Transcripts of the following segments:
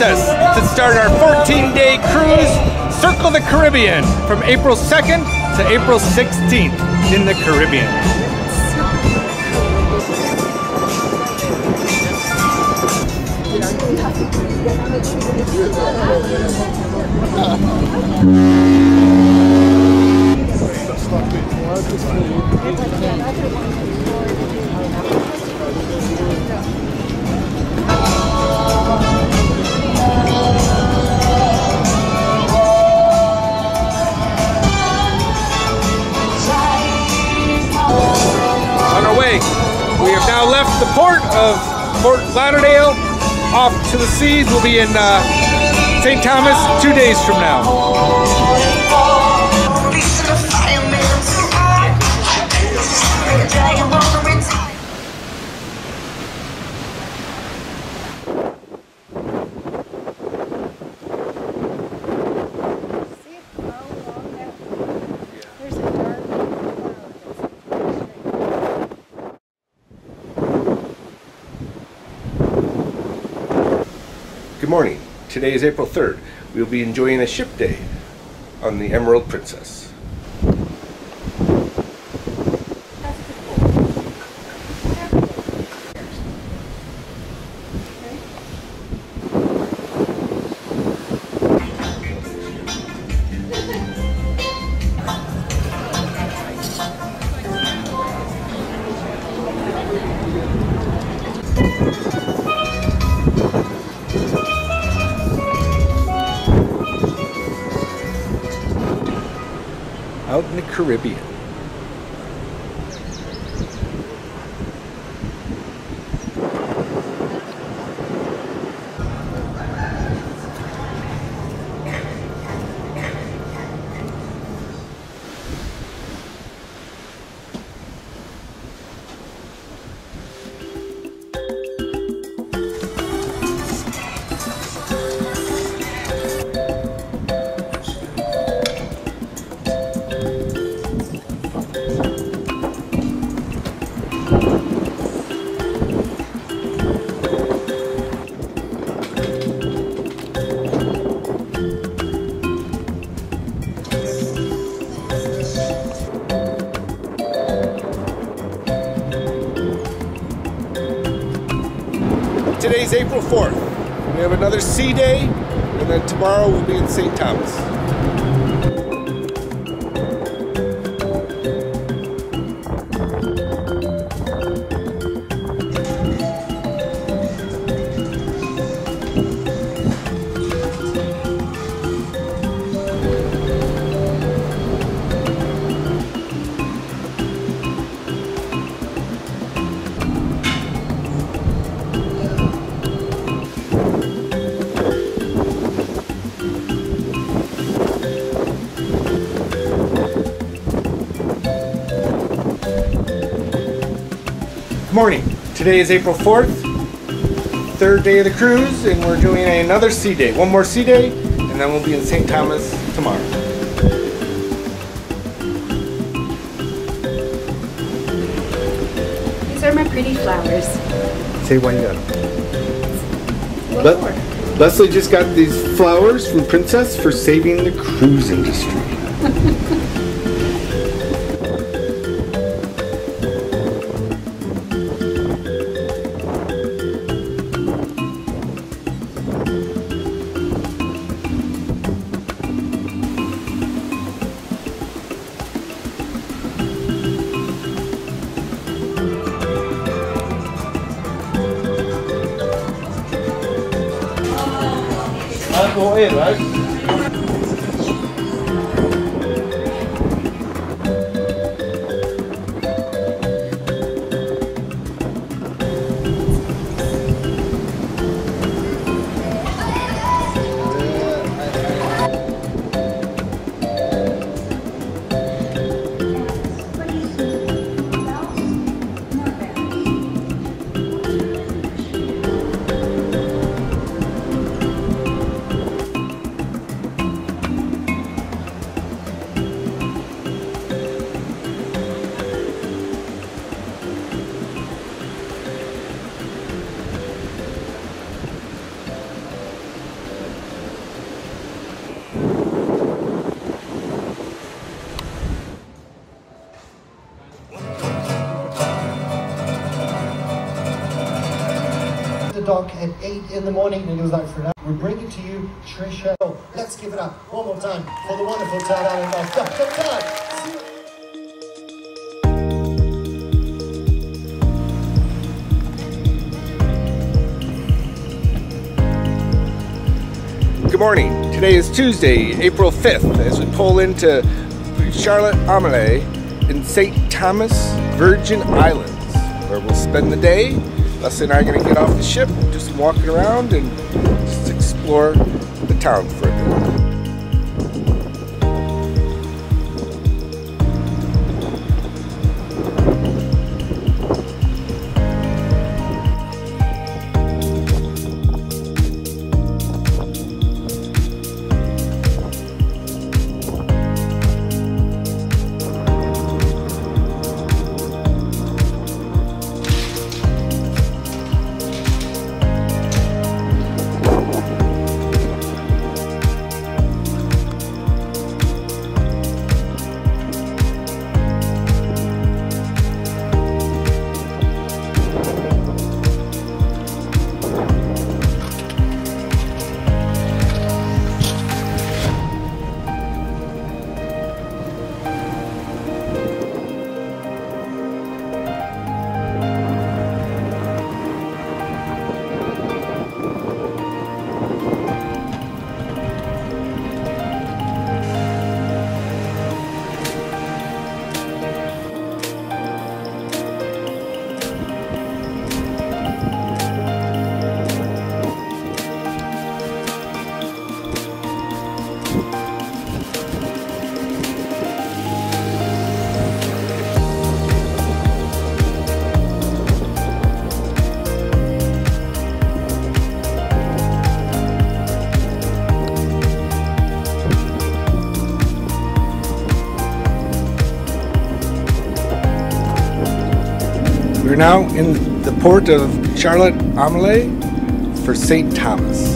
Princess to start our 14-day cruise, Circle the Caribbean, from April 2nd to April 16th in the Caribbean. our way, we have now left the port of Fort Lauderdale off to the seas. We'll be in uh, St. Thomas two days from now. Today is April 3rd. We will be enjoying a ship day on the Emerald Princess. Today's April 4th. We have another sea day, and then tomorrow we'll be in St. Thomas. Today is April 4th, third day of the cruise, and we're doing another sea day. One more sea day, and then we'll be in St. Thomas tomorrow. These are my pretty flowers. Say why you got What Let- Leslie just got these flowers from Princess for saving the cruise industry. In the morning and it was like for hour. We're bringing to you Trisha. So oh, let's give it up one more time for the wonderful Todd Allen. Todd, Todd, Todd. Good morning. Today is Tuesday, April 5th, as we pull into Charlotte Amalie in St. Thomas, Virgin Islands, where we'll spend the day. Leslie and I are going to get off the ship, just walking around, and just explore the town for a bit. Now in the port of Charlotte Amalie for St. Thomas.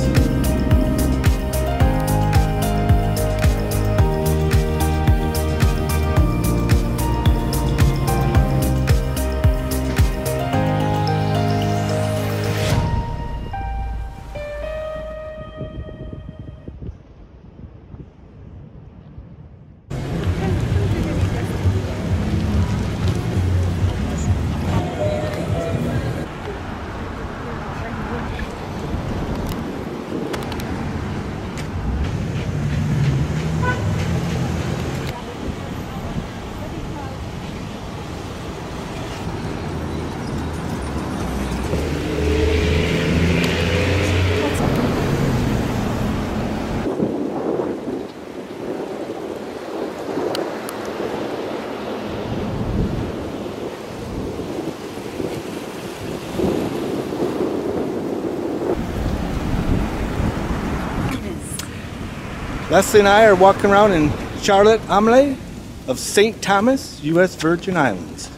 Leslie and I are walking around in Charlotte Amalie of St. Thomas, U.S. Virgin Islands.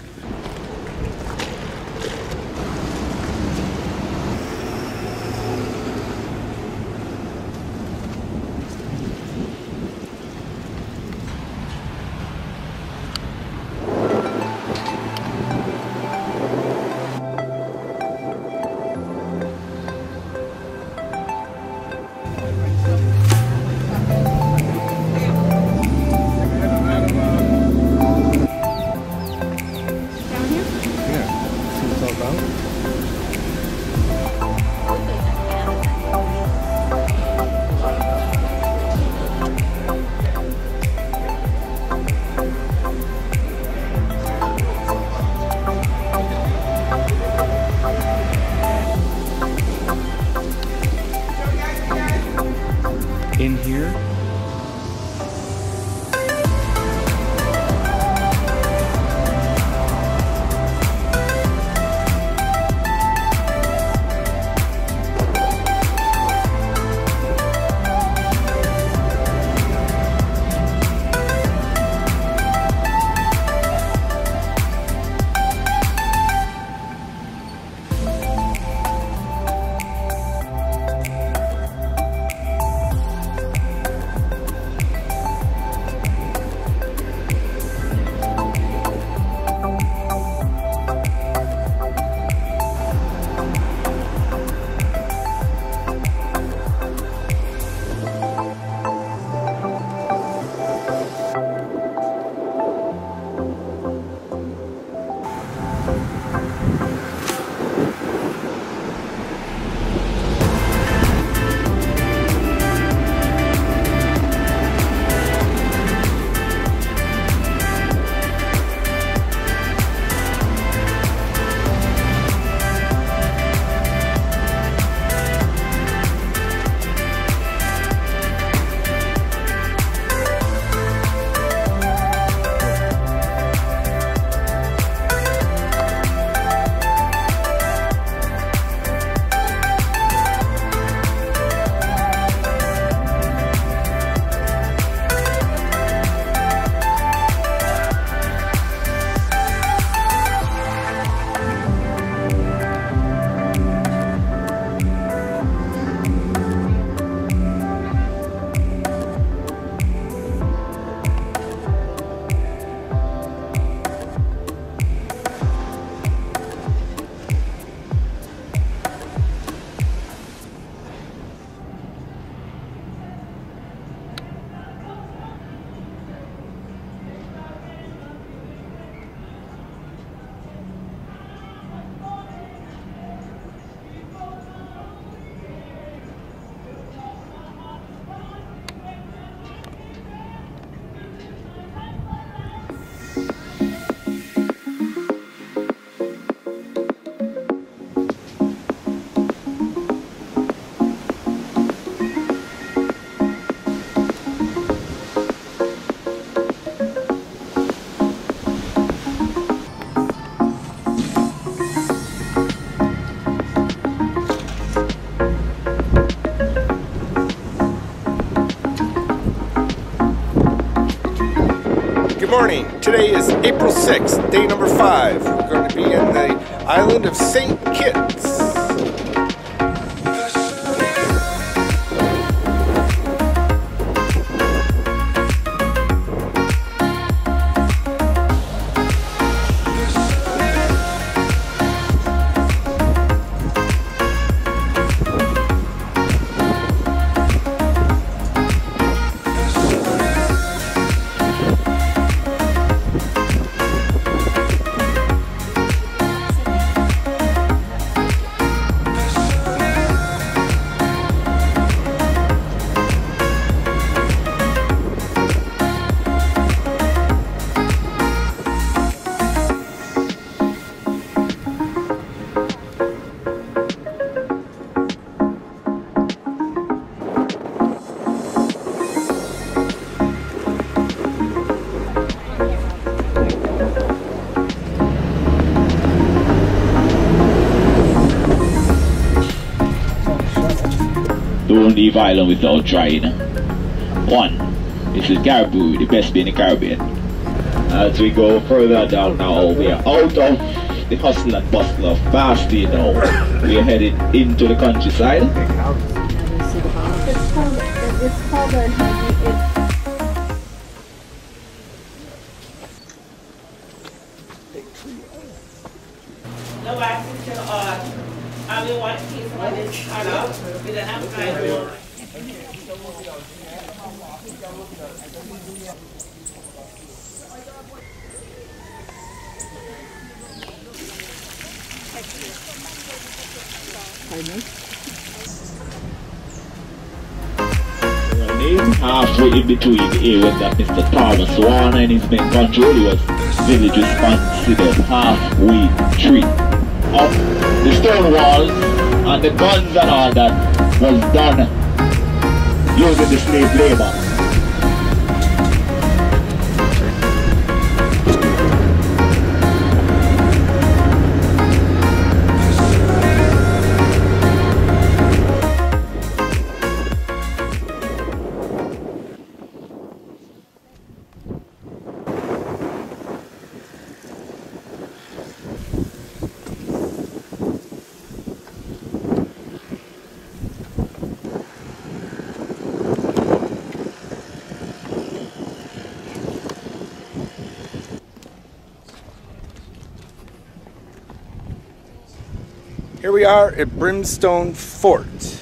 Morning. Today is April 6th, day number five. We're going to be in the island of St. Kitts. Leave island without trying. One, this is Caribou, the best beer in the Caribbean. Uh, As we go further down now, oh, we are out of the hustle and bustle of Basseterre now. We are headed into the countryside. It's called, it's called Warner and his men controlled was village considered halfway tree. Up the stone walls and the guns and all that was done using the slave labor. We are at Brimstone Fort.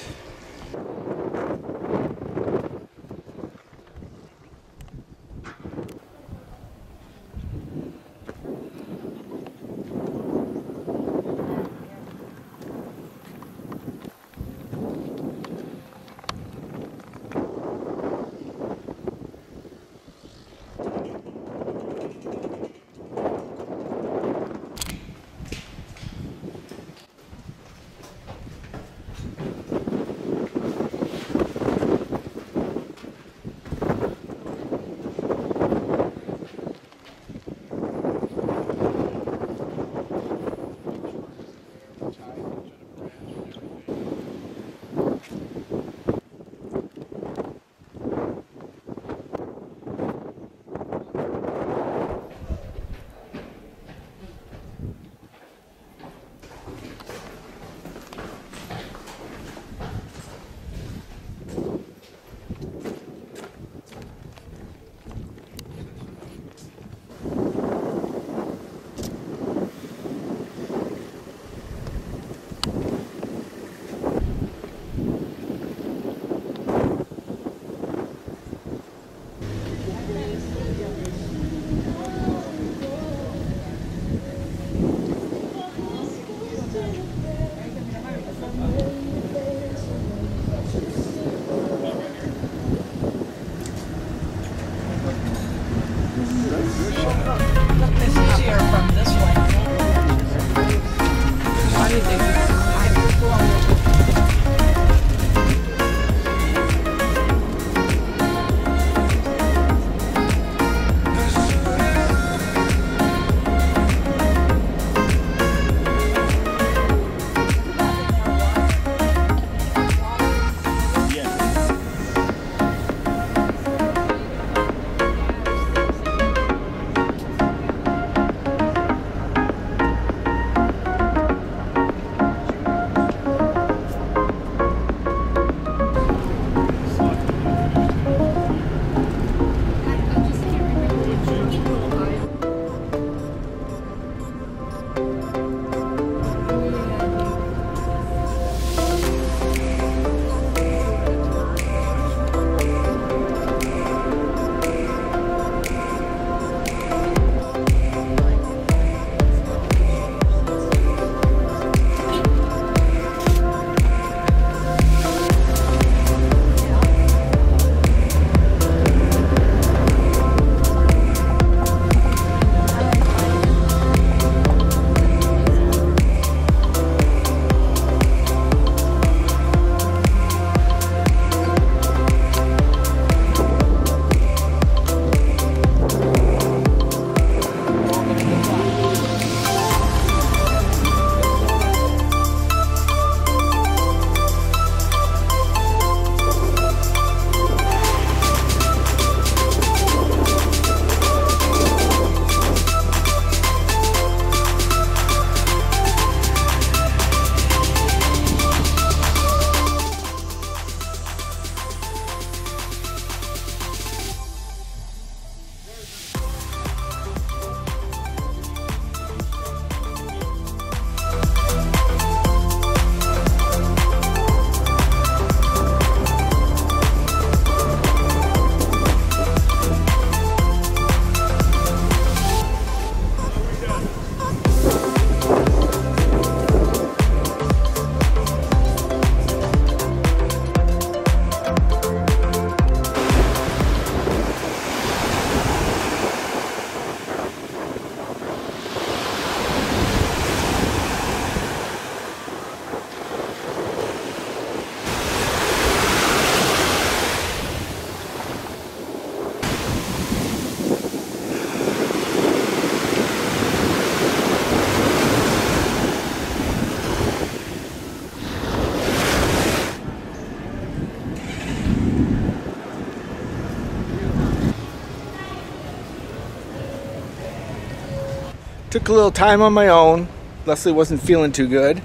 Took a little time on my own. Leslie wasn't feeling too good.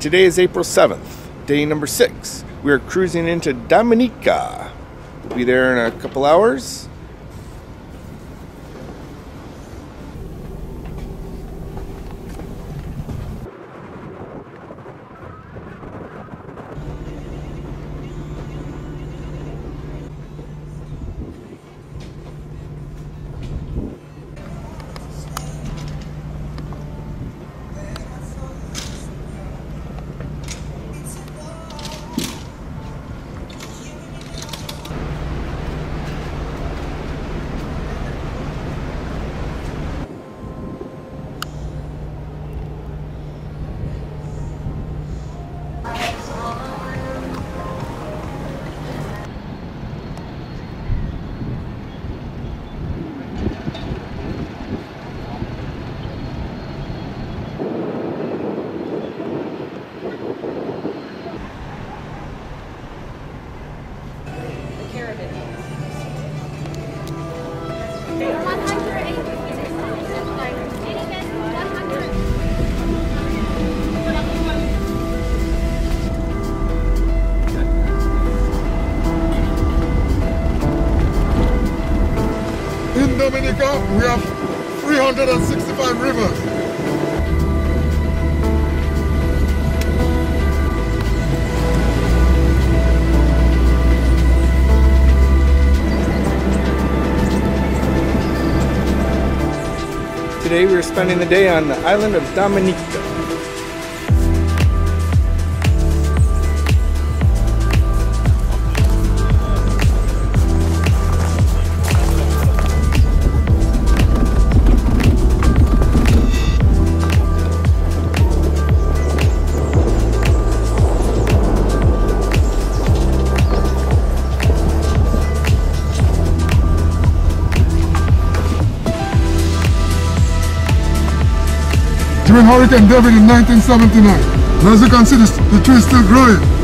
Today is April 7th, day number six. We are cruising into Dominica. We'll be there in a couple hours. Spending the day on the island of Dominica. During Hurricane David in 1979. And as you can see, the, the tree is still growing.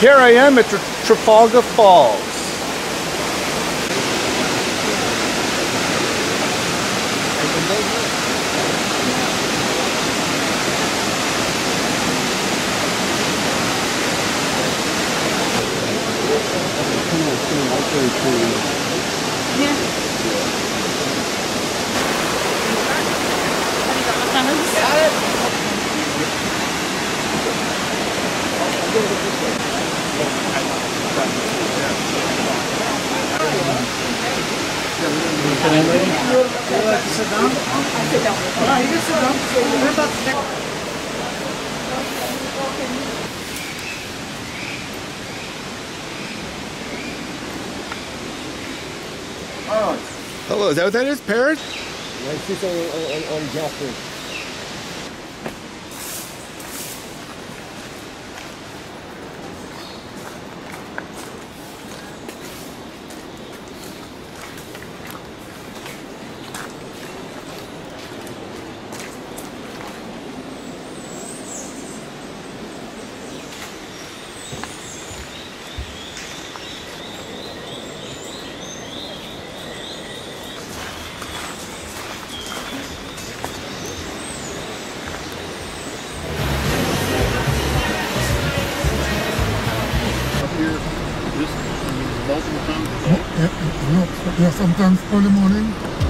Here I am at Tra- Trafalgar Falls. very cool. Hello, is that what that is? Parrot? Yeah, yeah, sometimes early morning.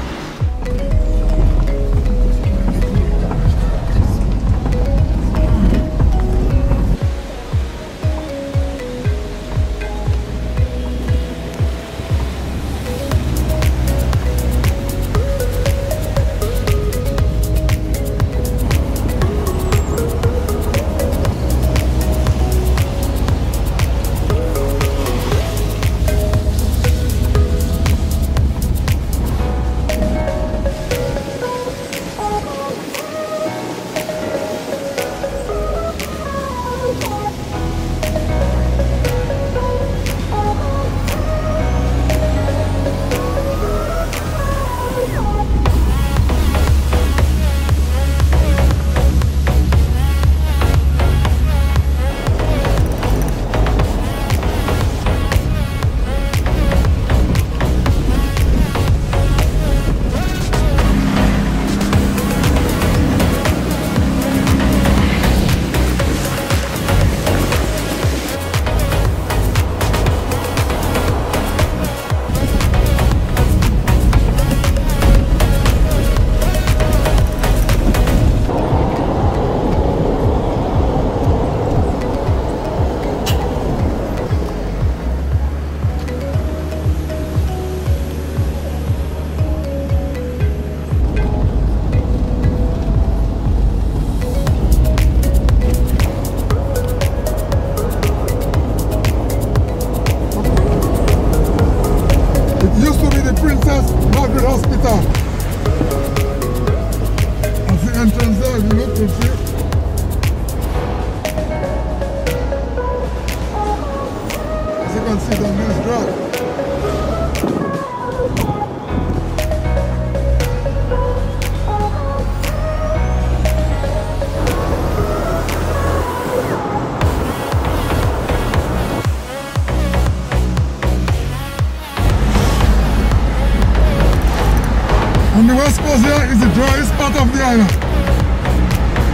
The.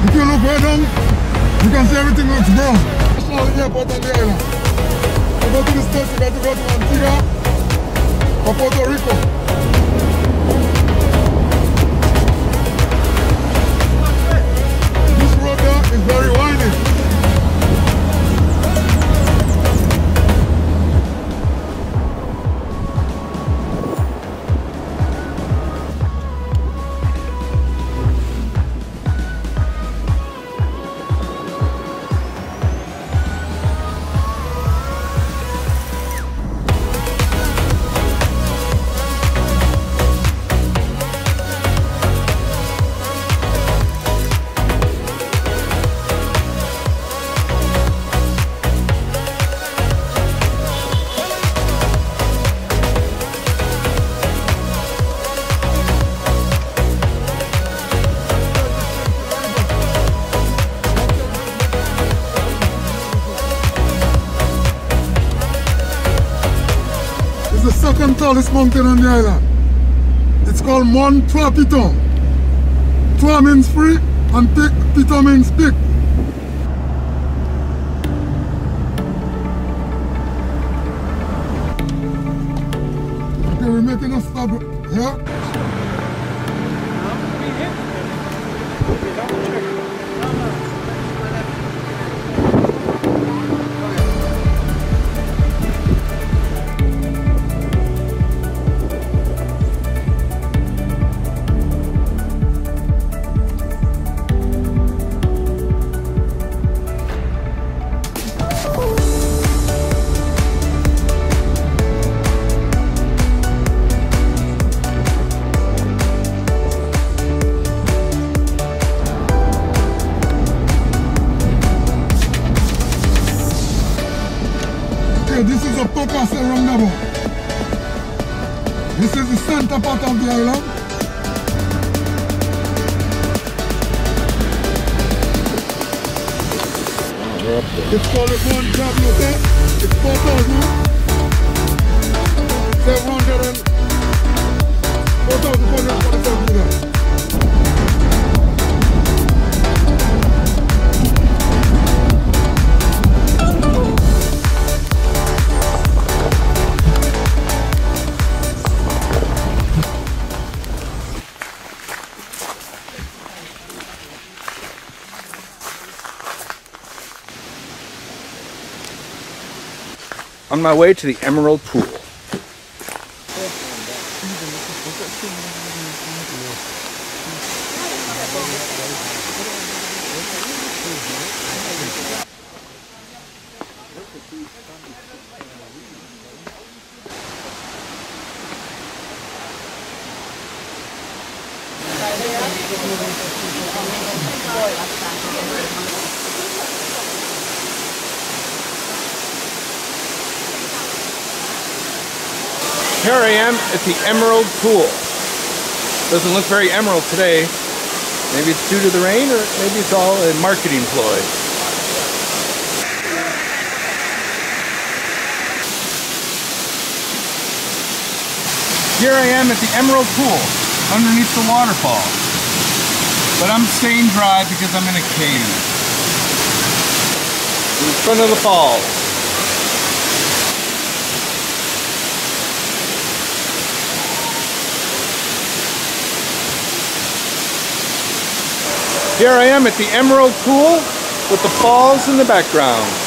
If you look way down, you can see everything looks brown. That's all the airport on the island. To go to the States, you got to go to Antigua or Puerto Rico. Second tallest mountain on the island. It's called Morne Trois Pitons. Trois means free and pic, piton means pick. make you not stop. Yeah? On my way to the Emerald Pool. Here I am at the Emerald Pool. Doesn't look very emerald today. Maybe it's due to the rain or maybe it's all a marketing ploy. Here I am at the Emerald Pool underneath the waterfall. But I'm staying dry because I'm in a cave. In front of the falls. Here I am at the Emerald Pool with the falls in the background.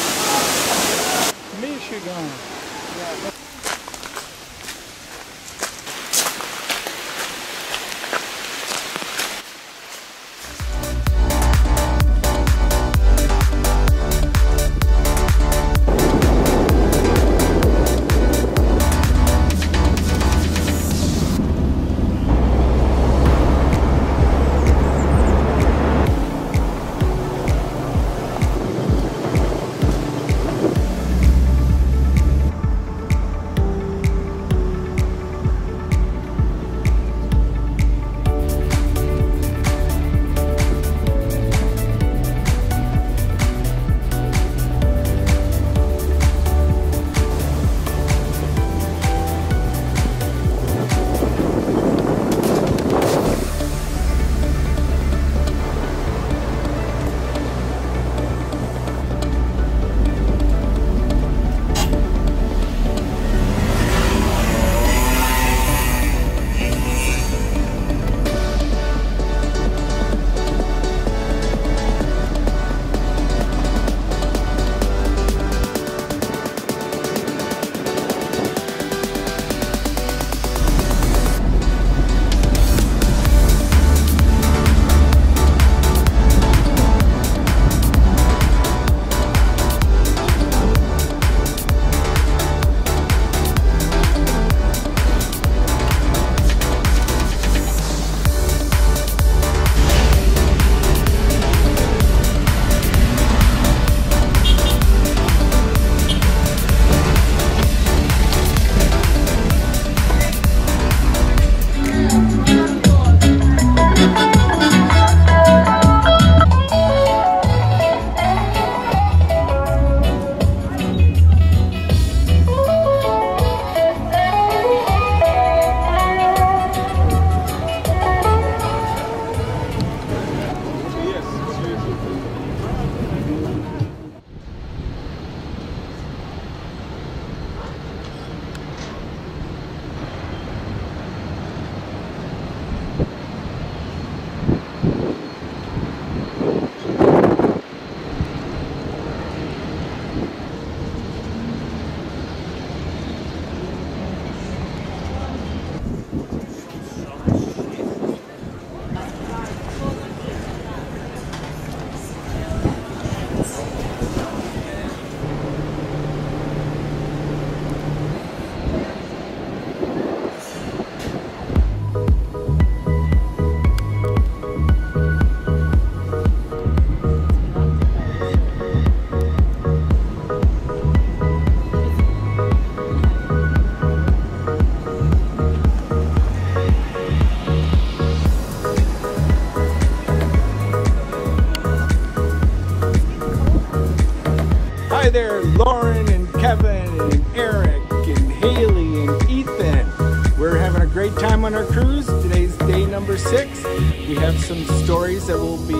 Lauren and Kevin and Eric and Haley and Ethan. We're having a great time on our cruise. Today's day number six. We have some stories that we'll be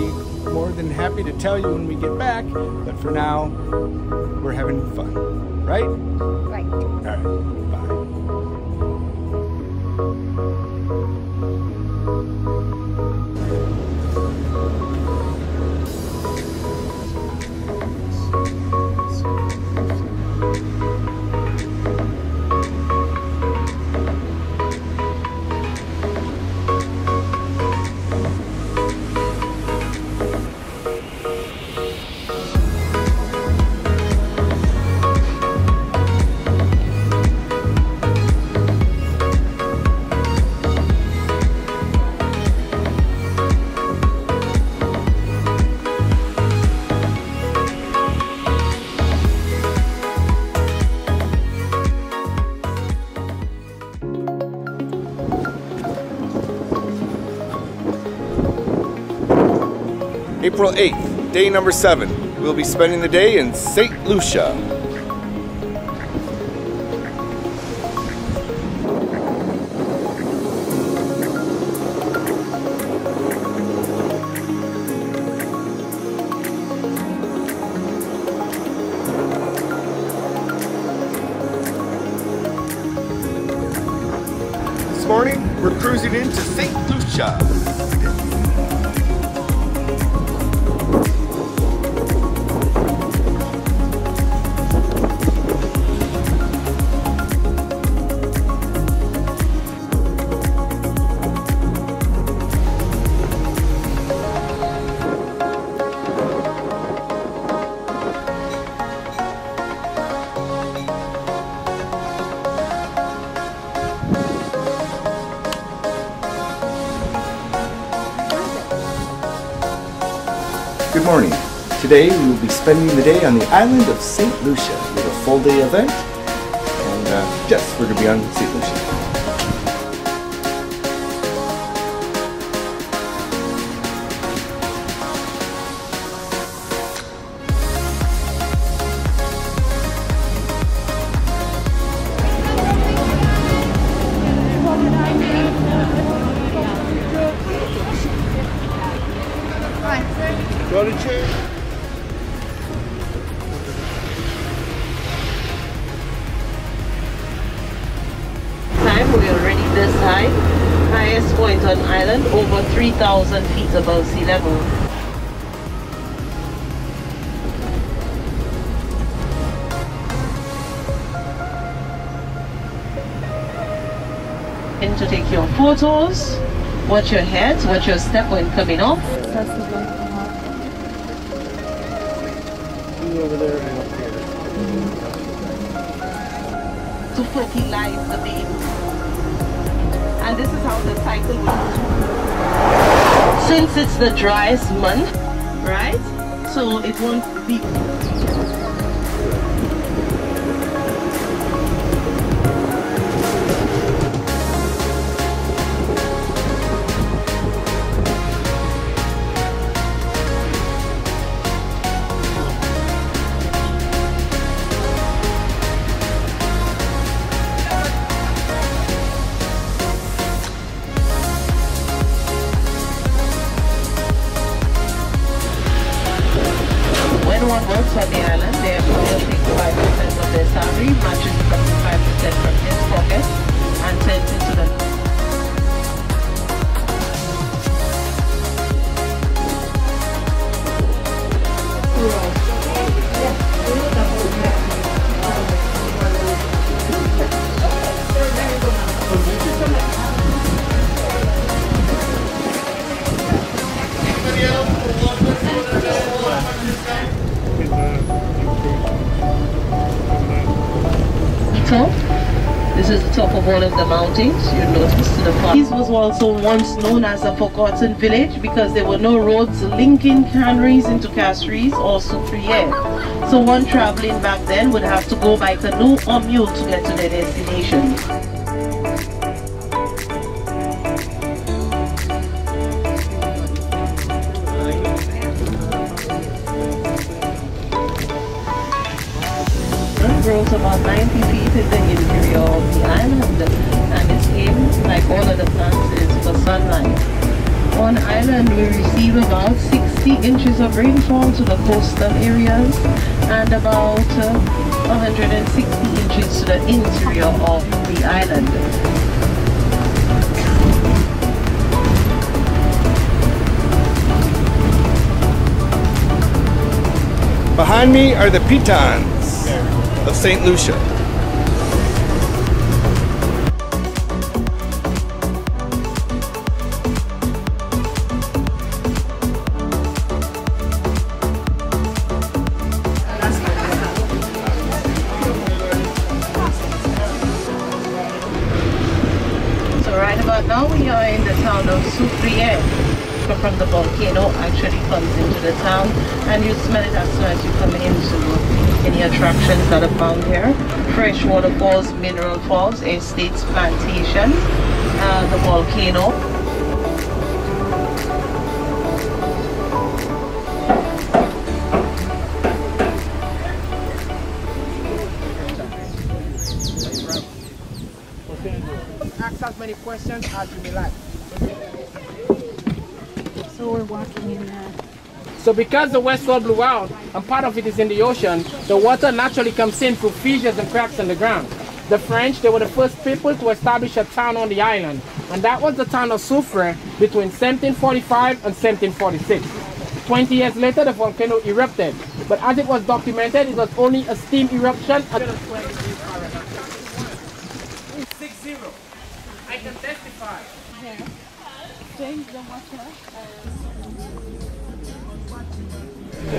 more than happy to tell you when we get back. But for now, we're having fun. Right? Right. All right. April 8th, day number seven. We'll be spending the day in St. Lucia. Good morning. Today we will be spending the day on the island of St. Lucia with a full day event. And uh, yes, we're going to be on St. Lucia. Photos, watch your head, watch your step when coming up. to fertilize the baby. And this is how the cycle works. Since it's the driest month, right? So it won't be also once known as a forgotten village because there were no roads linking Canaries into Castries or Soufriere. So one traveling back then would have to go by canoe or mule to get to their destination. On island, we receive about 60 inches of rainfall to the coastal areas and about uh, 160 inches to the interior of the island. Behind me are the Pitons of St. Lucia. From the volcano actually comes into the town and you smell it as soon as you come into any attractions that are found here. Fresh waterfalls, mineral falls, estates, plantations, uh, the volcano. ask as many questions as you may like. So we're walking in there. So because the west wall blew out and part of it is in the ocean, the water naturally comes in through fissures and cracks in the ground. The French, they were the first people to establish a town on the island, and that was the town of Soufriere between 1745 and 1746. 20 years later, the volcano erupted, but as it was documented, it was only a steam eruption. Six zero. I can testify. Change the water. Uh, You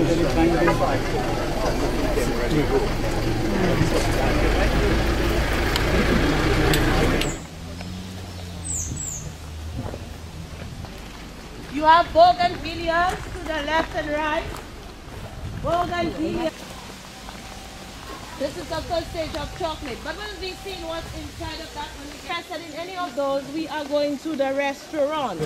have bougainvilleas to the left and right. Bougainvillea. This is the first stage of chocolate, but we'll be seeing what's inside of that. When we interested in any of those, we are going to the restaurant.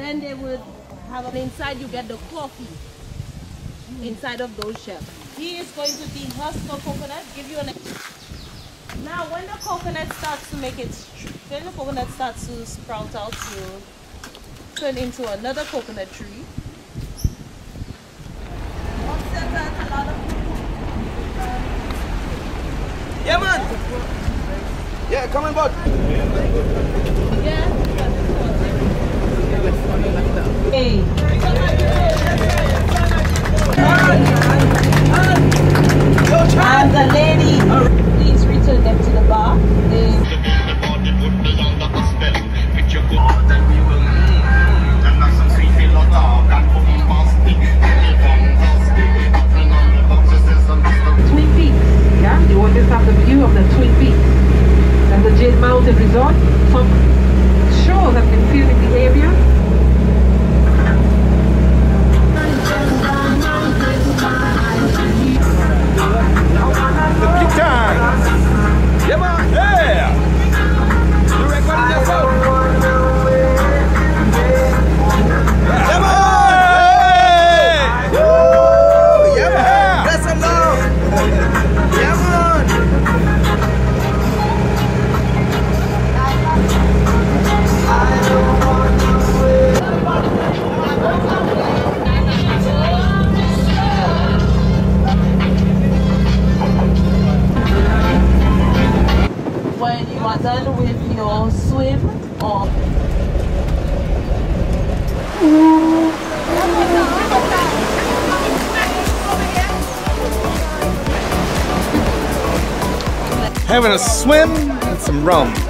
Then they would have inside you get the coffee inside of those shells. He is going to dehusk the coconut, give you an now when the coconut starts to make it when the coconut starts to sprout out to turn into another coconut tree. Offset that a lot of um, Yeah, man. Yeah, come on, bud. yeah. The lady, please return them to the bar. Twin Peaks. Yeah, you always have the view of the Twin Peaks. And the Jade Mountain Resort. Some shows that can feel in the area. Having a swim and some rum.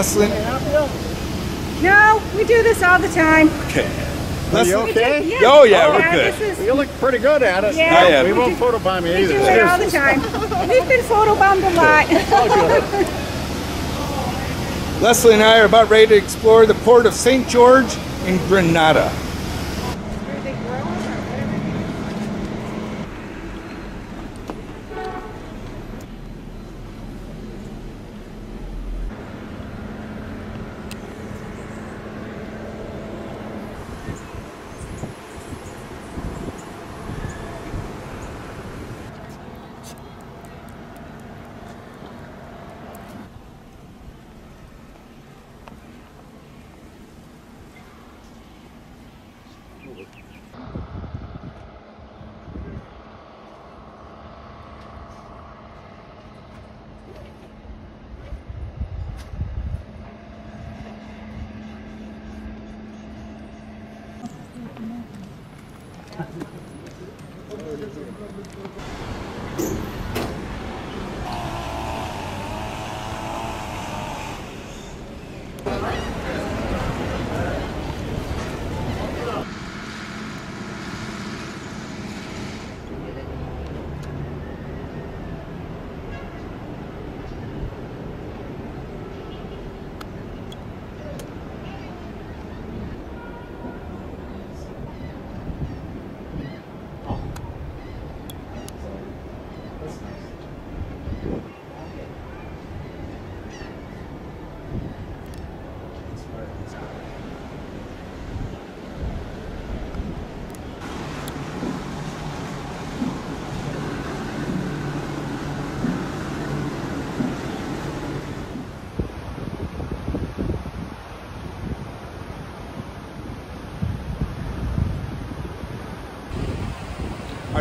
Leslie? No, we do this all the time. Okay. Are Leslie? you okay? Yeah. Oh, yeah, we're good. This is, You look pretty good at it. Yeah. Oh, yeah. We won't photobomb you we do either. it all the time. We've been photobombed a lot. Leslie and I are about ready to explore the port of St. George in Grenada.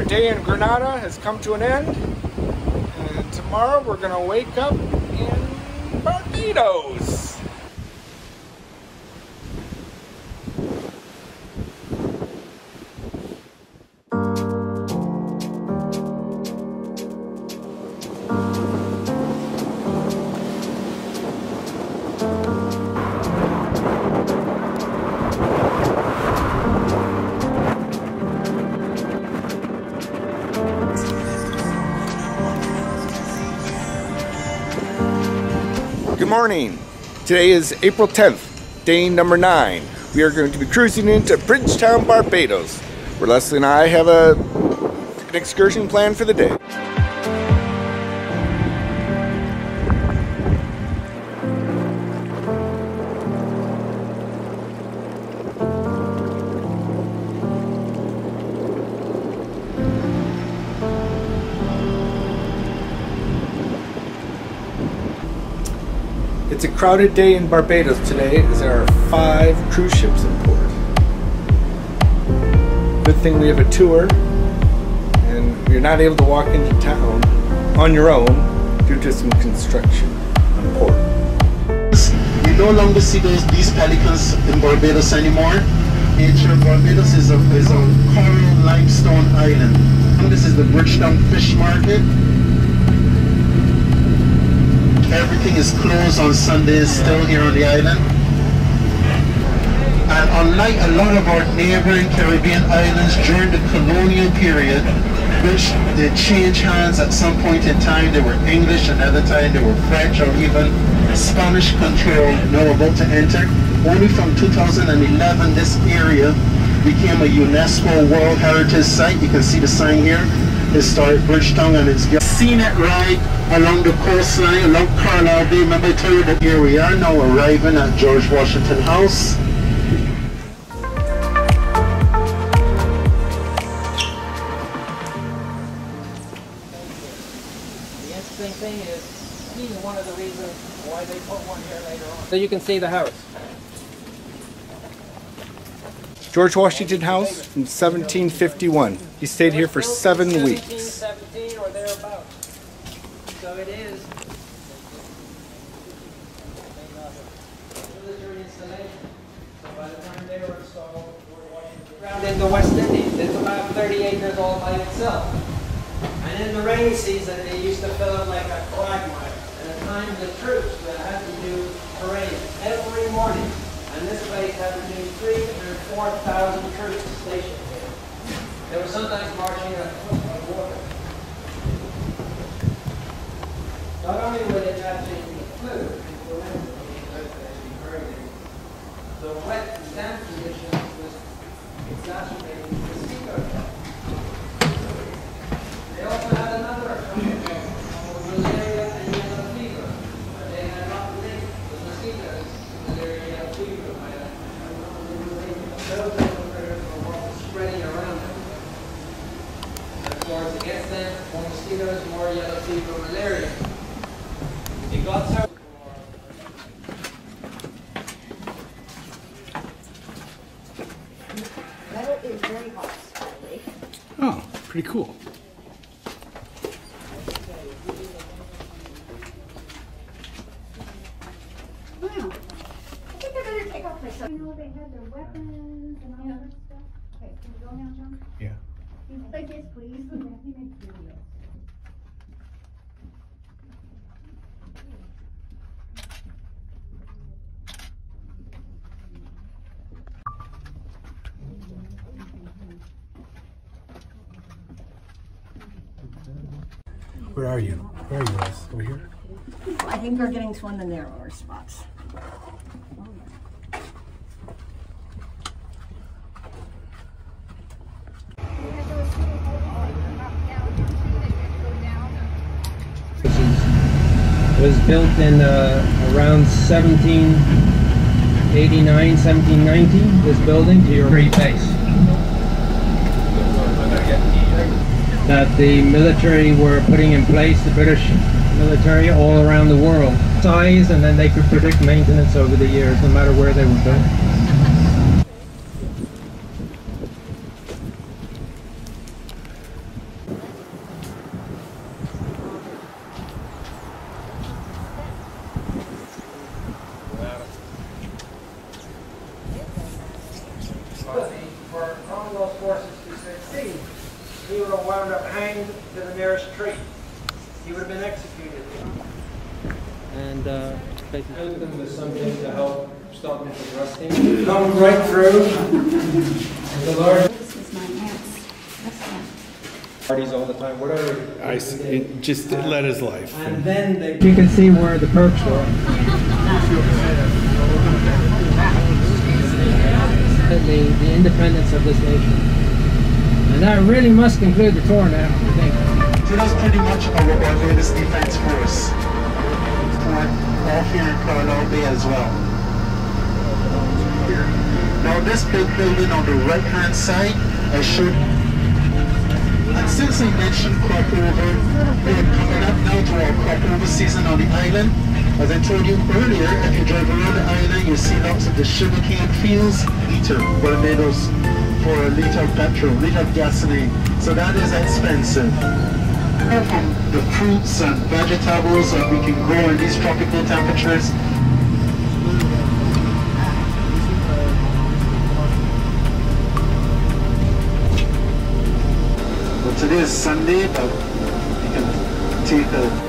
Day in Grenada has come to an end. And tomorrow we're going to wake up in Barbados. Morning. Today is April 10th, day number nine. We are going to be cruising into Bridgetown, Barbados, where Leslie and I have a an excursion planned for the day. Crowded day in Barbados today as there are five cruise ships in port. Good thing we have a tour and you're not able to walk into town on your own due to some construction on port. We no longer see those these pelicans in Barbados anymore. Nature Barbados is a is a coral limestone island. And this is the Bridgetown Fish Market. Everything is closed on Sundays still here on the island. And unlike a lot of our neighboring Caribbean islands during the colonial period, which they changed hands at some point in time, they were English, another time they were French or even Spanish control, now about to enter. Only from 2011, this area became a UNESCO World Heritage Site. You can see the sign here, Historic Bridgetown, and it's scenic ride along the coastline, along Carlisle Bay. Remember I told you that here we are now arriving at George Washington House. The interesting thing is, he's one of the reasons why they put one here later on. So you can see the house. George Washington House from 1751. He stayed here for seven weeks. 1717 or thereabouts. So it is. Military installation. So by the time they were installed, in the West Indies, it's about 30 acres all by itself. And in the rainy season, they used to fill it like a quagmire. And at times the troops that had to do parades every morning. And this place had between three and four thousand troops stationed here. They were sometimes marching on foot on water. Not only were they not the food, the wet and damp conditions was exacerbating the mosquito. They also had another called malaria and yellow fever. But they had not linked the mosquitoes to malaria and yellow fever by. Those critters were what was spreading around them. Of course, against them, more mosquitoes, more yellow fever, malaria. It got so Metal is very hot, Riley. Oh, pretty cool. Wow. I think I better take off my stuff. You know, they had their weapons and all that stuff. Okay, can we go now, John? Yeah. Like this, please. He makes videos. Where are you? Where are you guys? Over here? I think we're getting to one of the narrower spots. was built in uh, around 1789, 1790, this building to your great base. That the military were putting in place, the British military all around the world. Size and then they could predict maintenance over the years, no matter where they were. For Commonwealth forces to succeed, he would have wound up hanged to the nearest tree. He would have been executed. And uh, basically, them with something to help stop them from rusting. Come right through. And the large This is my aunt's. That's one. parties all the time, whatever. I s- it just led his life. And then they, you can see where the perks were. The, the independence of this nation. And that really must conclude the tour now, I think. So that's pretty much our Barbados Defense Force. Fort off here in Carlisle Bay as well. Now this big building on the right hand side, I showed and since I mentioned crop over, we're coming up now to our crop over season on the island. As I told you earlier, if you drive around the island, you see lots of the sugarcane fields, liter Barbados for a liter of petrol, liter of gasoline. So that is expensive. Apart From the fruits and vegetables that we can grow in these tropical temperatures, today is Sunday, but you can take a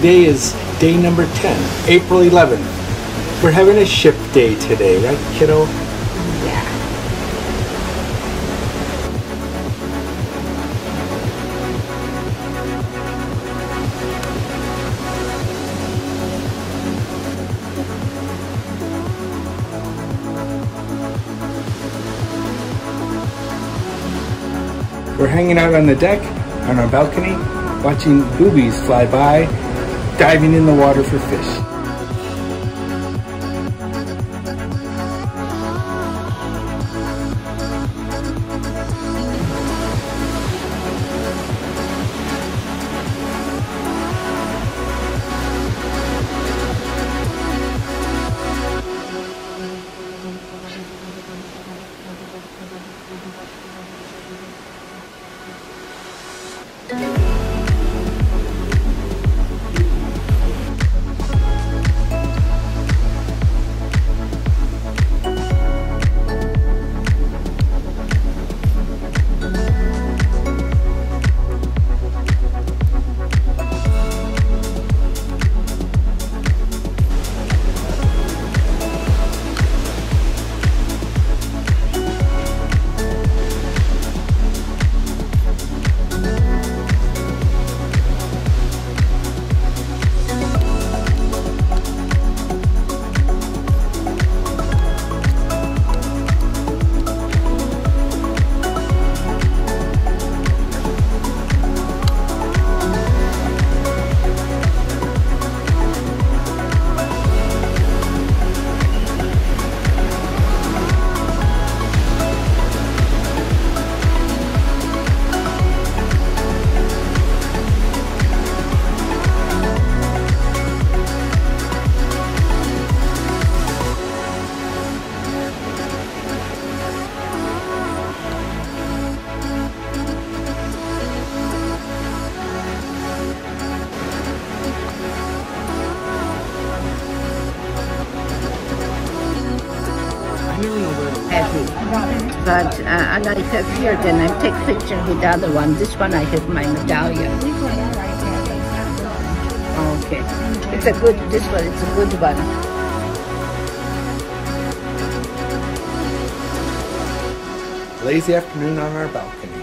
Today is day number 10, April 11th. We're having a ship day today, right, kiddo? Yeah. We're hanging out on the deck, on our balcony, watching boobies fly by, diving in the water for fish. Here, then I take picture with the other one. This one I have my medallion. Okay. It's a good, this one, it's a good one. Lazy afternoon on our balcony.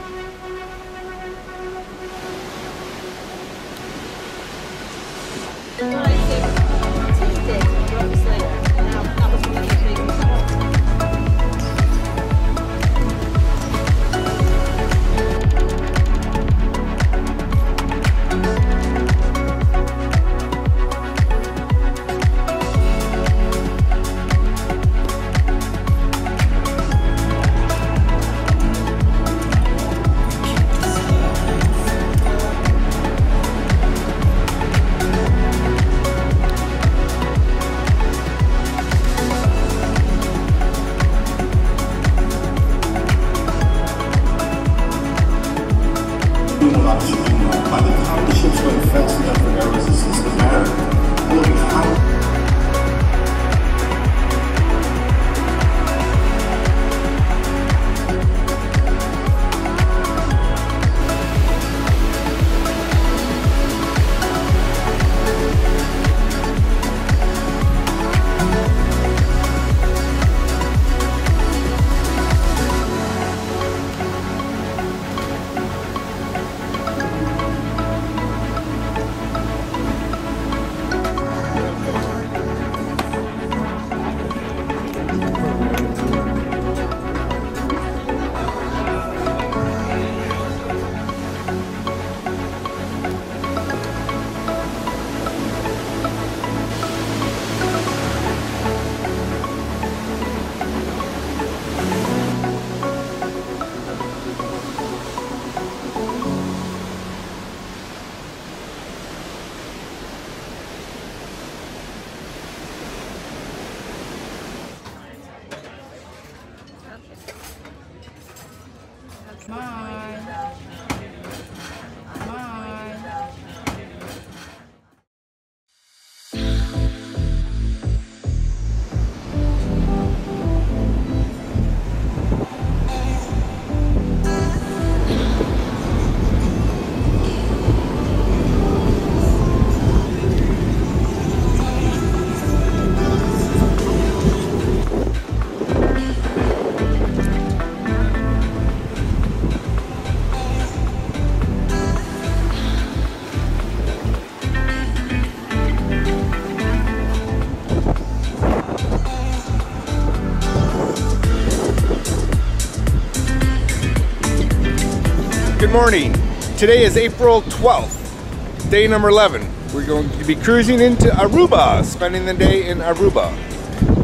Morning. Today is April 12th, day number 11. We're going to be cruising into Aruba, spending the day in Aruba.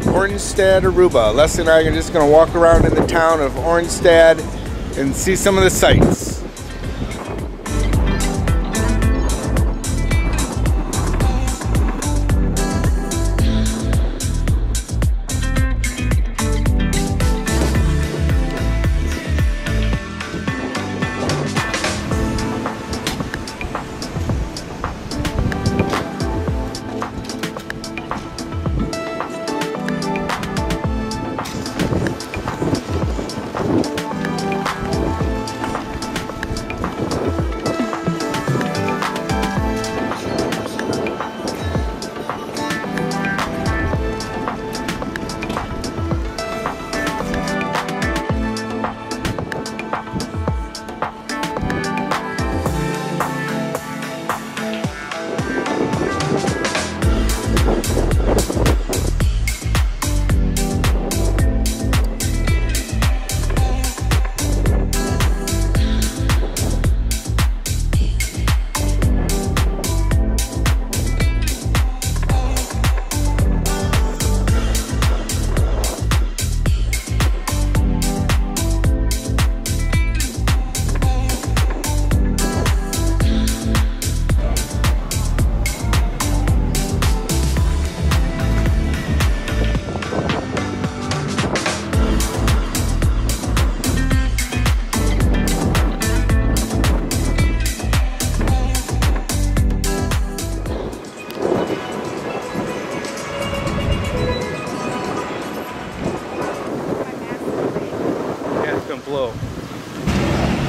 Oranjestad, Aruba. Les and I are just going to walk around in the town of Oranjestad and see some of the sights.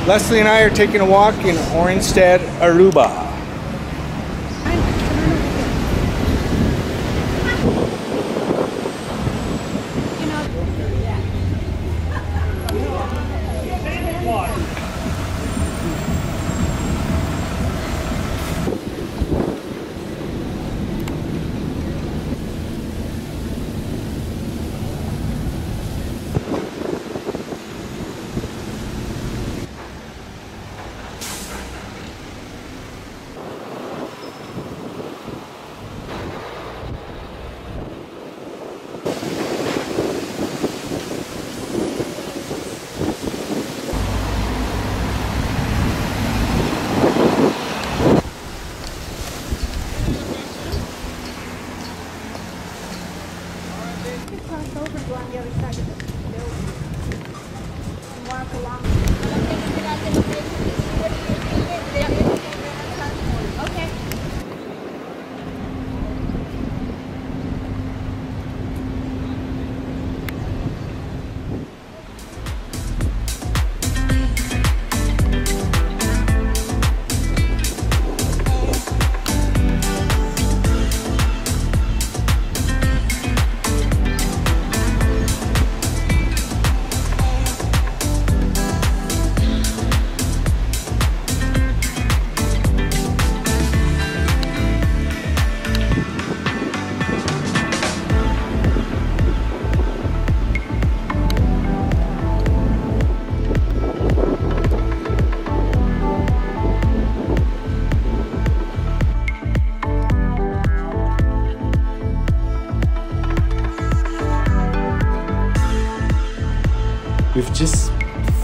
Leslie and I are taking a walk in Oranjestad, Aruba.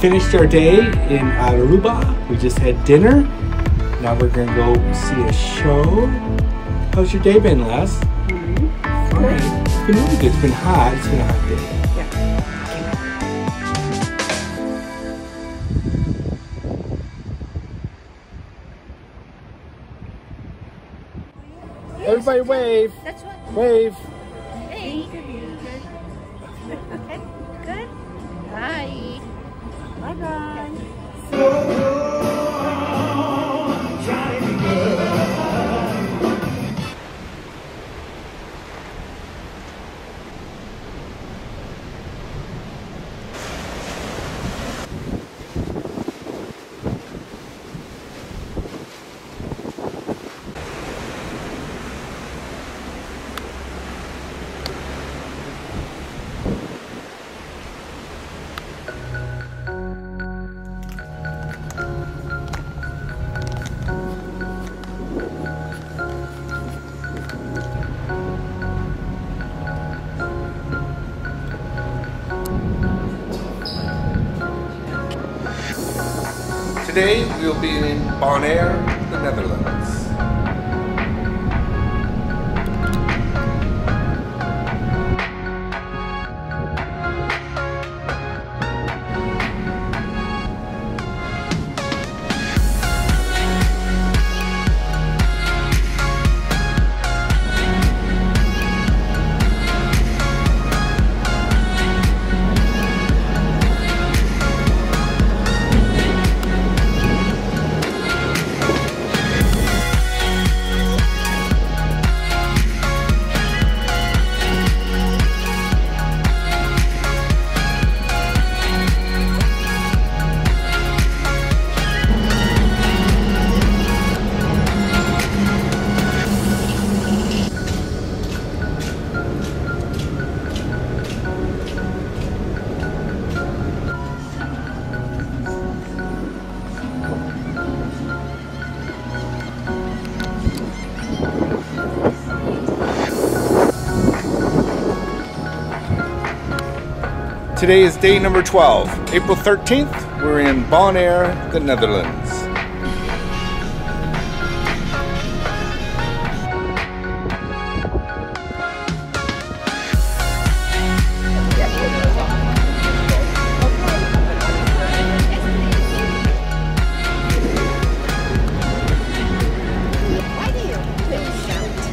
Finished our day in uh, Aruba. We just had dinner. Now we're gonna go see a show. How's your day been, Les? Mm-hmm. Fine. It's been really good. It's been hot. It's been a hot day. Everybody wave. That's what. Wave. Today we'll be in Bonaire, Today is day number 12, April 13th. We're in Bonaire, the Netherlands.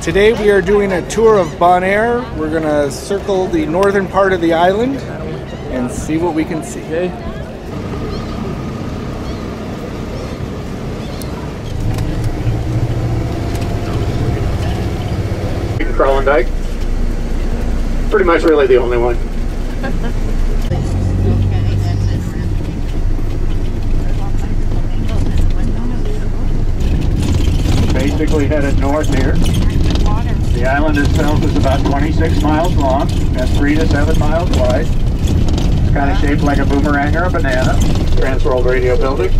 Today we are doing a tour of Bonaire. We're going to circle the northern part of the island and see what we can see. Kralendijk. Pretty much really the only one. Basically headed north here. The island itself is about 26 miles long and 3 to 7 miles wide. It's kind of shaped like a boomerang or a banana. Transworld Radio Building.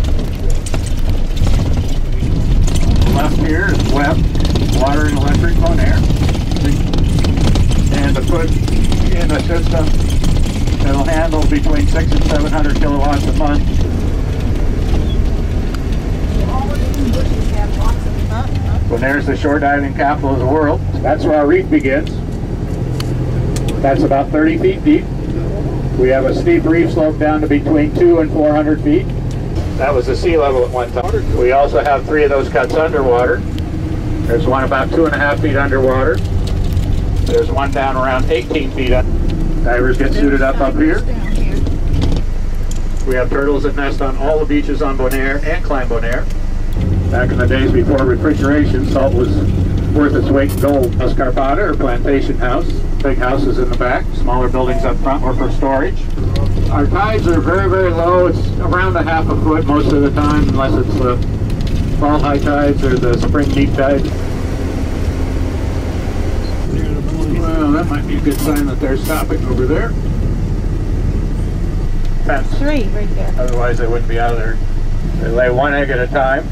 Left here is Webb, Water and Electric air And to put in a system that'll handle between 6 and 700 kilowatts a month. Bonaire's the shore diving capital of the world. That's where our reef begins. That's about 30 feet deep. We have a steep reef slope down to between 2 and 400 feet. That was the sea level at one time. We also have three of those cuts underwater. There's one about two and a half feet underwater. There's one down around 18 feet up. Divers get suited up up here. We have turtles that nest on all the beaches on Bonaire and Klein Bonaire. Back in the days before refrigeration, salt was worth its weight in gold. Escarpada or plantation house. Big houses in the back, smaller buildings up front were for storage. Our tides are very, very low. It's around a half a foot most of the time, unless it's the fall high tides or the spring deep tides. Well, that might be a good sign that they're stopping over there. Fence. Three right there. Otherwise, they wouldn't be out of there. They lay one egg at a time.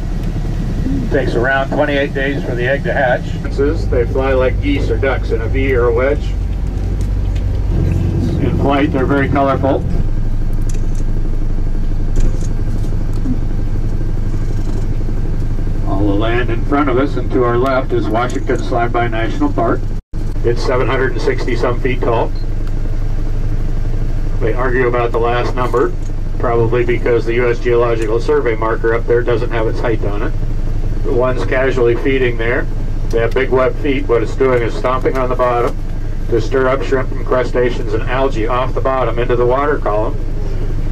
It Takes around 28 days for the egg to hatch. They fly like geese or ducks in a V or a wedge. Flight, they're very colorful. All the land in front of us and to our left is Washington Slagbaai National Park. It's 760 some feet tall. They argue about the last number, probably because the U.S. Geological Survey marker up there doesn't have its height on it. The one's casually feeding there. They have big web feet. What it's doing is stomping on the bottom to stir up shrimp and crustaceans and algae off the bottom into the water column.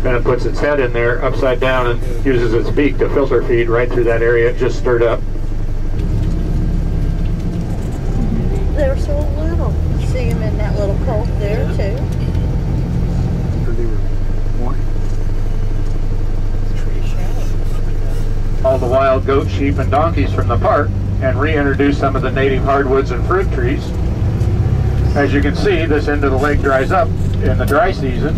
Then it puts its head in there upside down and uses its beak to filter feed right through that area it just stirred up. They're so little. You see them in that little cove there too. all the wild goats, sheep, and donkeys from the park and reintroduce some of the native hardwoods and fruit trees. As you can see, this end of the lake dries up in the dry season,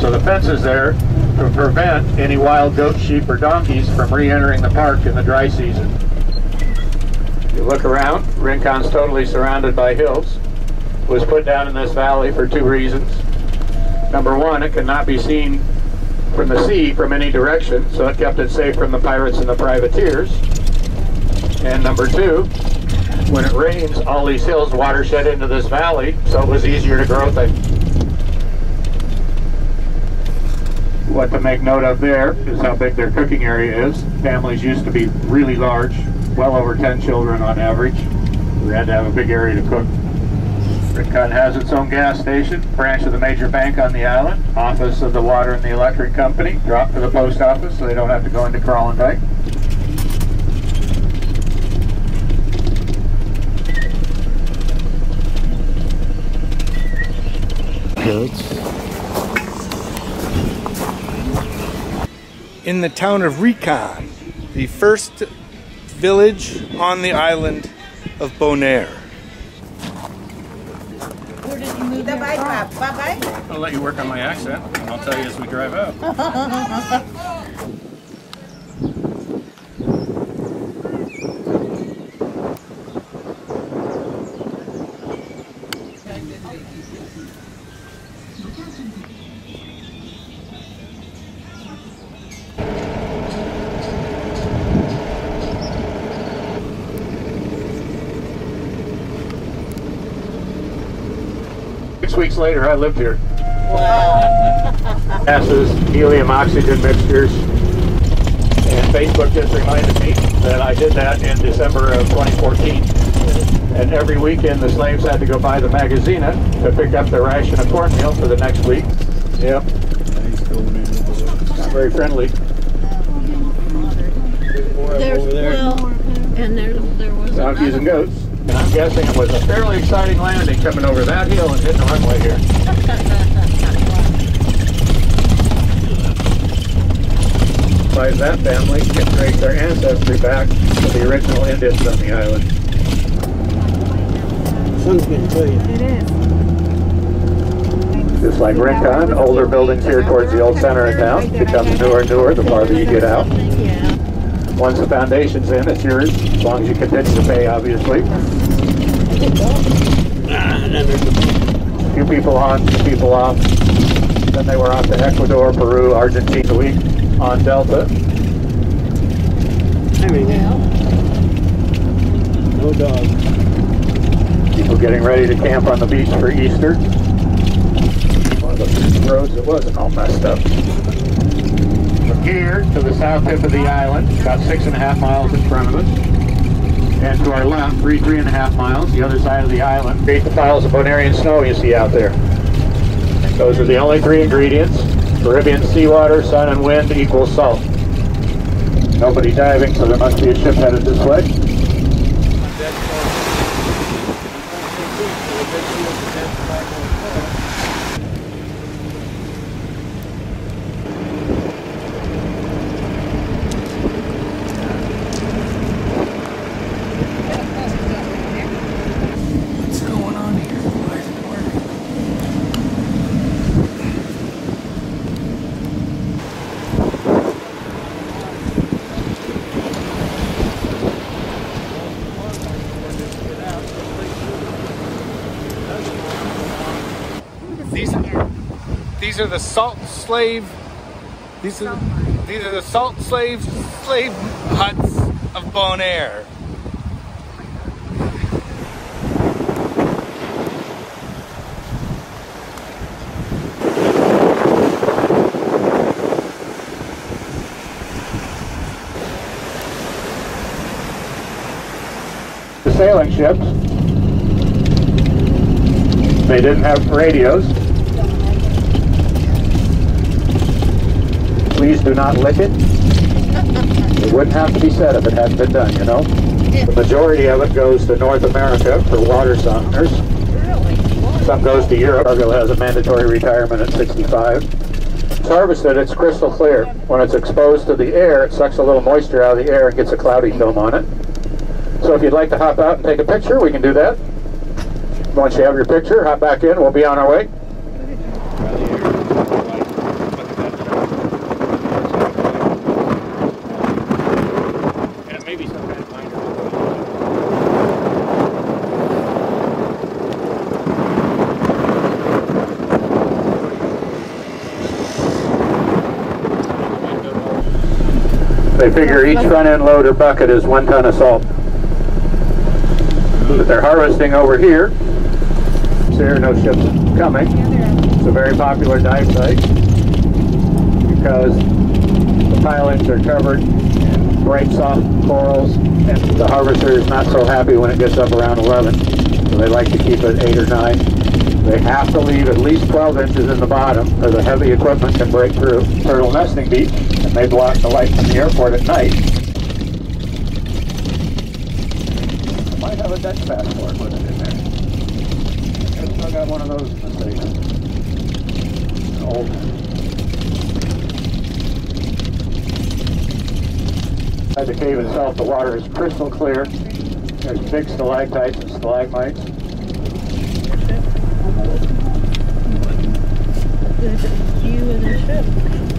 so the fence is there to prevent any wild goats, sheep, or donkeys from re-entering the park in the dry season. You look around, Rincon's totally surrounded by hills. It Was put down in this valley for two reasons. Number one, it cannot be seen from the sea from any direction, so it kept it safe from the pirates and the privateers. And number two, when it rains, all these hills watershed into this valley, so it was easier to grow things. What to make note of there is how big their cooking area is. Families used to be really large, well over 10 children on average. We had to have a big area to cook. Rincon has its own gas station, branch of the major bank on the island, office of the water and the electric company, drop to the post office so they don't have to go into Crawlin In the town of Rincon, the first village on the island of Bonaire. Where did you move Bye bye, Bye bye. I'll let you work on my accent, and I'll tell you as we drive out. weeks later, I lived here. Wow. Gases, helium oxygen mixtures. And Facebook just reminded me that I did that in December of 2014. And every weekend the slaves had to go buy the magazina to pick up their ration of cornmeal for the next week. Yep. Not very friendly. There's, well, and there, there was Donkeys and goats. And I'm guessing it was a fairly exciting landing coming over that hill and hitting the runway here. By that family can trace their ancestry back to the original Indians on the island. Sun's getting to you. It is. Just like Rincon, older buildings here towards the old center of town become newer and newer the farther you get out. Once the foundation's in, it's yours, as long as you continue to pay, obviously. A few people on, few people off. Then they were off to Ecuador, Peru, Argentina week on Delta. I mean, no dog. People getting ready to camp on the beach for Easter. One of the roads that wasn't all messed up. From here to the south tip of the island, about six and a half miles in front of us. And to our left, three, three and a half miles, the other side of the island. Create the piles of Bonarian snow you see out there. Those are the only three ingredients. Caribbean seawater, sun, and wind equals salt. Nobody diving, so there must be a ship headed this way. These are the salt slave. These are these are the salt slave slave huts of Bonaire. The sailing ships, they didn't have radios. Please do not lick it. It wouldn't have to be said if it hadn't been done, you know? The majority of it goes to North America for water softeners. Some goes to Europe. Cargill has a mandatory retirement at 65. It's harvested, it's crystal clear. When it's exposed to the air, it sucks a little moisture out of the air and gets a cloudy film on it. So if you'd like to hop out and take a picture, we can do that. Once you have your picture, hop back in, we'll be on our way. Yeah, maybe some kind of binder. They figure each front end loader bucket is one ton of salt. But they're harvesting over here. There, are no ships coming. It's a very popular dive site because the pilings are covered in bright soft corals and the harvester is not so happy when it gets up around 11. So they like to keep it 8 or 9. They have to leave at least 12 inches in the bottom or the heavy equipment can break through. Turtle nesting beach and they block the light from the airport at night. I might have a Dutch passport with it in there. I still got one of those in the station. An old Inside the cave itself, the water is crystal clear. There's big stalactites and stalagmites. There's view of the ship.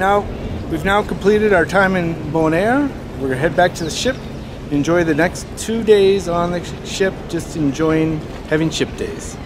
Now we've now completed our time in Bonaire. We're gonna head back to the ship. Enjoy the next two days on the ship, just enjoying having ship days.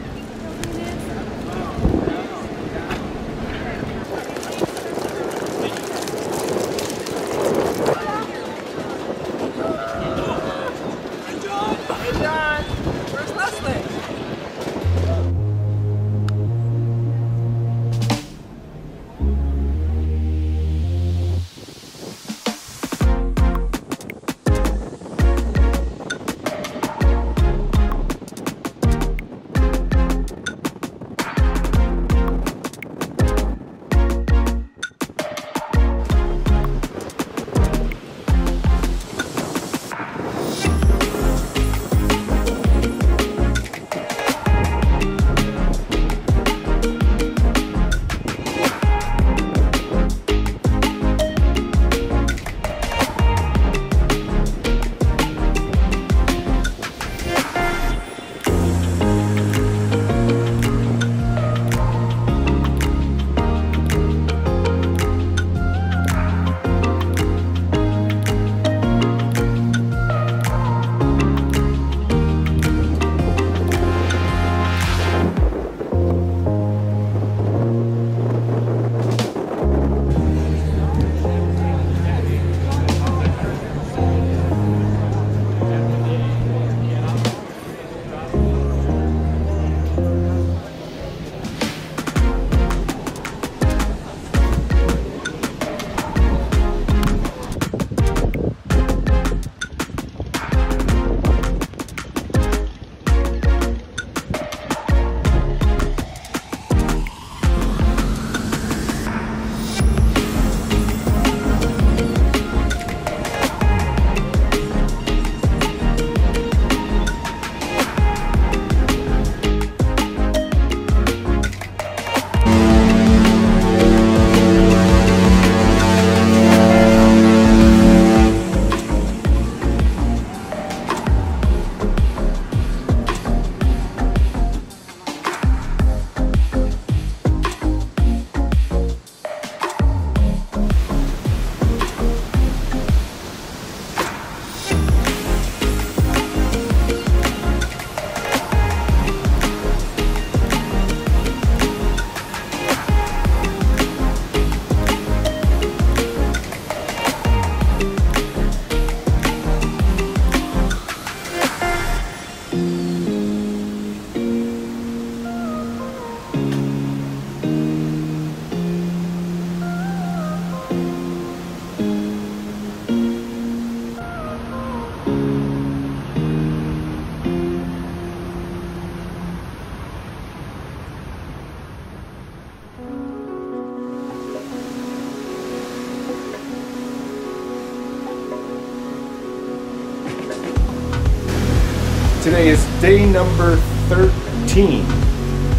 Today is day number 13,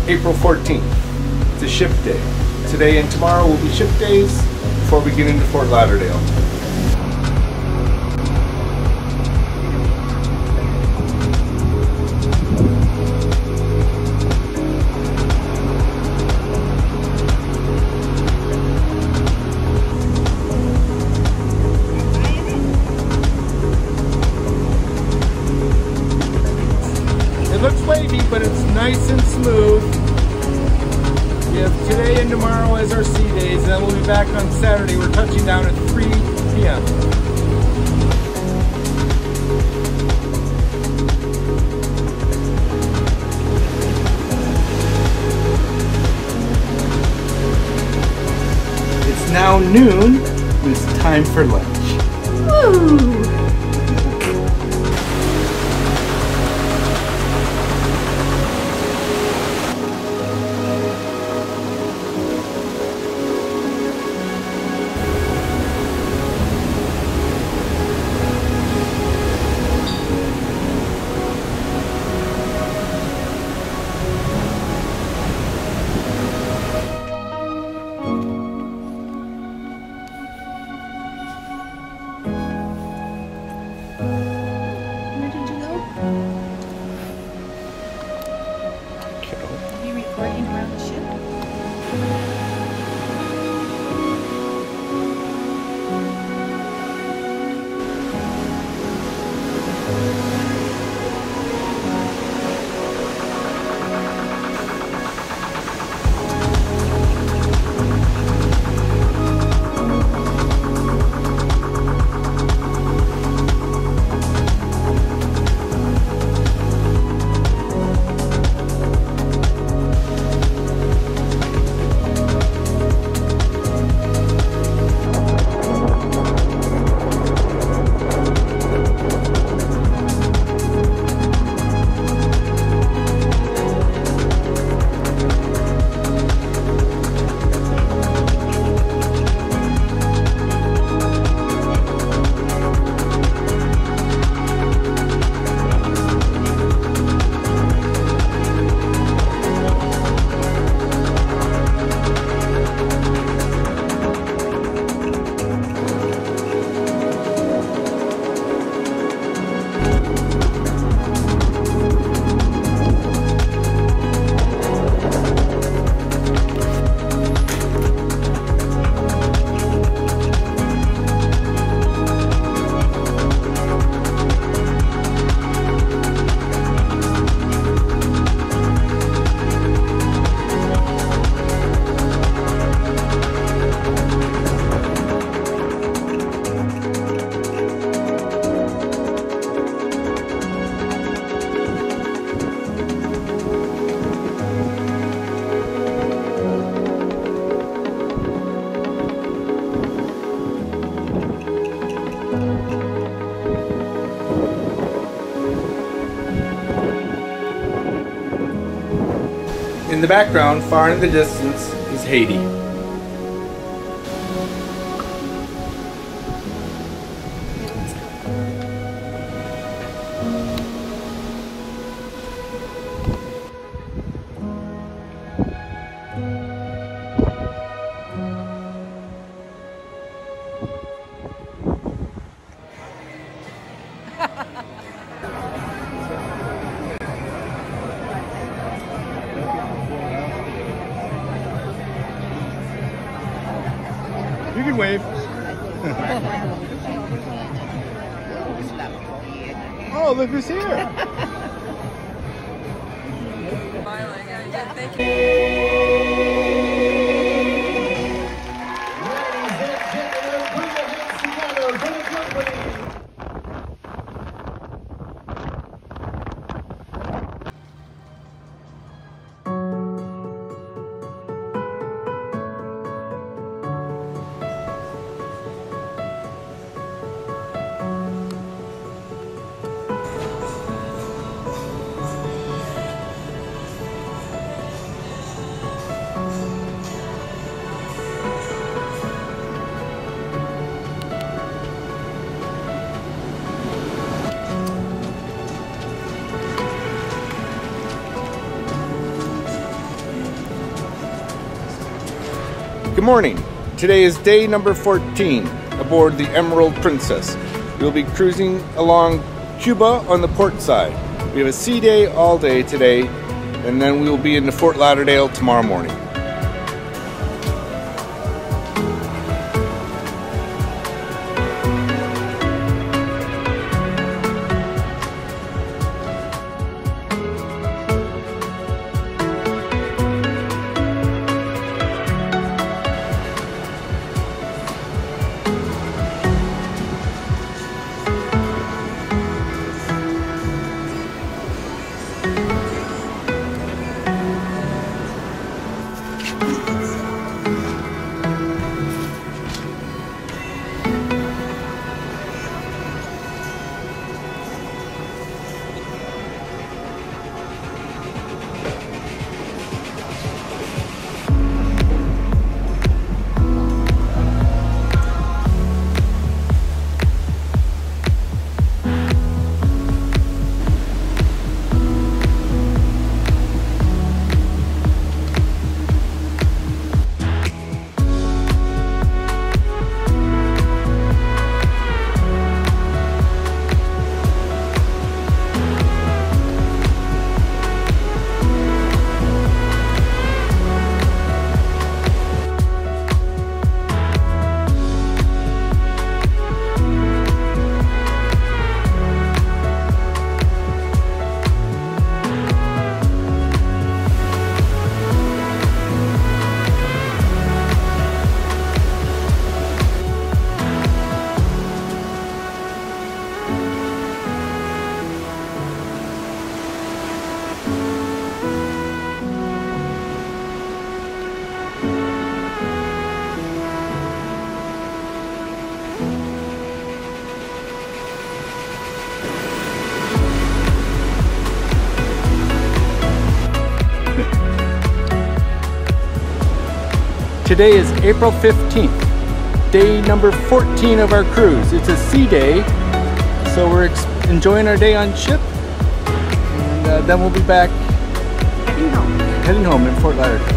April 14th. It's a ship day. Today and tomorrow will be ship days before we get into Fort Lauderdale. The background, far in the distance, is Haiti. Morning. Today is day number 14 aboard the Emerald Princess. We'll be cruising along Cuba on the port side. We have a sea day all day today, and then we will be into Fort Lauderdale tomorrow morning. Today is April 15th, day number 14 of our cruise. It's a sea day, so we're enjoying our day on ship, and uh, then we'll be back heading home, heading home in Fort Lauderdale.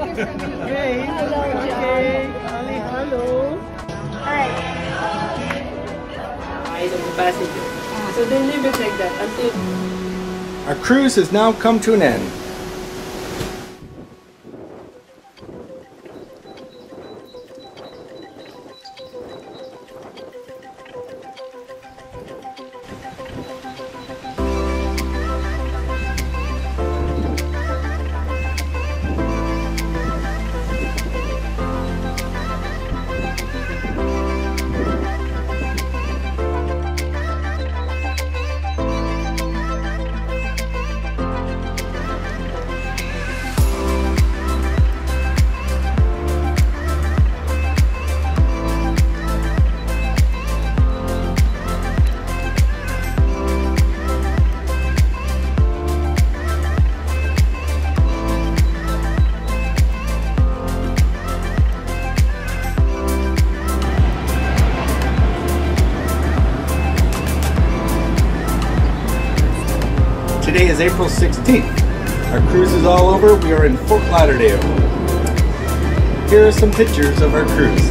Hello, hello. Hi. The passenger. So they that until Our cruise has now come to an end. Pictures of our cruise.